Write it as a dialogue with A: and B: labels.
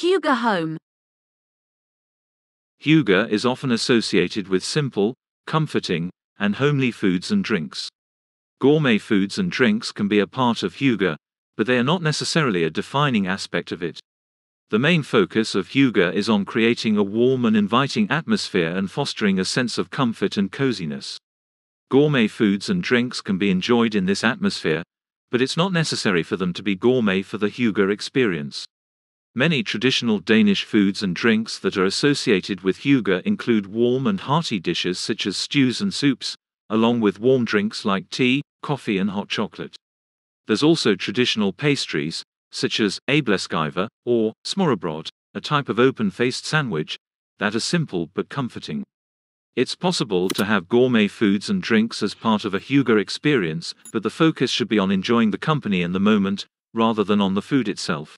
A: Hygge Home.
B: Hygge is often associated with simple, comforting, and homely foods and drinks. Gourmet foods and drinks can be a part of Hygge, but they are not necessarily a defining aspect of it. The main focus of Hygge is on creating a warm and inviting atmosphere and fostering a sense of comfort and coziness. Gourmet foods and drinks can be enjoyed in this atmosphere, but it's not necessary for them to be gourmet for the Hygge experience. Many traditional Danish foods and drinks that are associated with Hygge include warm and hearty dishes such as stews and soups, along with warm drinks like tea, coffee, and hot chocolate. There's also traditional pastries, such as æbleskiver or smørrebrød, a type of open faced sandwich, that are simple but comforting. It's possible to have gourmet foods and drinks as part of a Hygge experience, but the focus should be on enjoying the company and the moment, rather than on the food itself.